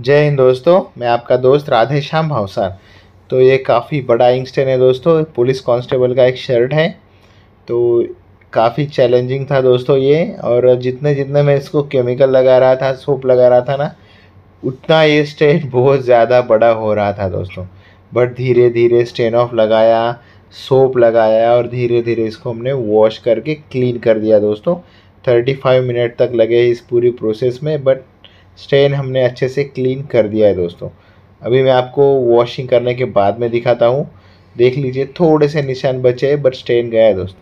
जय हिंद दोस्तों, मैं आपका दोस्त राधे श्याम भावसार। तो ये काफ़ी बड़ा इंक स्टेन है दोस्तों, पुलिस कांस्टेबल का एक शर्ट है। तो काफ़ी चैलेंजिंग था दोस्तों ये, और जितने जितने मैं इसको केमिकल लगा रहा था, सोप लगा रहा था ना, उतना ये स्टेन बहुत ज़्यादा बड़ा हो रहा था दोस्तों। बट धीरे धीरे स्टेन ऑफ़ लगाया, सोप लगाया, और धीरे धीरे इसको हमने वॉश करके क्लीन कर दिया दोस्तों। थर्टी फाइव मिनट तक लगे इस पूरी प्रोसेस में बट स्टेन हमने अच्छे से क्लीन कर दिया है दोस्तों। अभी मैं आपको वॉशिंग करने के बाद में दिखाता हूँ। देख लीजिए, थोड़े से निशान बचे बट स्टेन गया है दोस्तों।